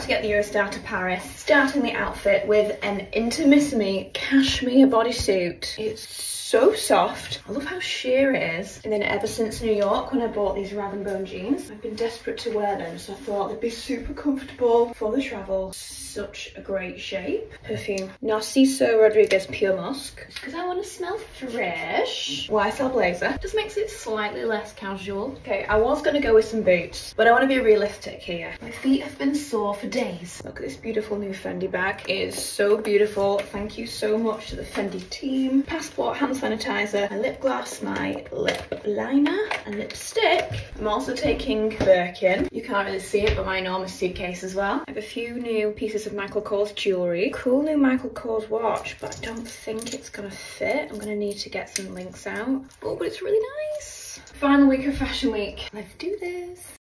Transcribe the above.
about to get the Eurostar to Paris, starting the outfit with an Intimissimi cashmere bodysuit. It's so soft. I love how sheer it is. And then ever since New York, when I bought these rag and bone jeans, I've been desperate to wear them. So I thought they'd be super comfortable for the travel. Such a great shape. Perfume. Narciso Rodriguez Pure Musk. Because I want to smell fresh. YSL blazer. Just makes it slightly less casual. Okay, I was going to go with some boots, but I want to be realistic here. My feet have been sore for days. Look at this beautiful new Fendi bag. It is so beautiful. Thank you so much to the Fendi team. Passport, hand sanitizer, my lip gloss, my lip liner, and lipstick. I'm also taking Birkin. You can't really see it, but my enormous suitcase as well. I have a few new pieces of Michael Kors jewellery. Cool new Michael Kors watch, but I don't think it's gonna fit. I'm gonna need to get some links out. Oh, but it's really nice. Final week of Fashion Week. Let's do this.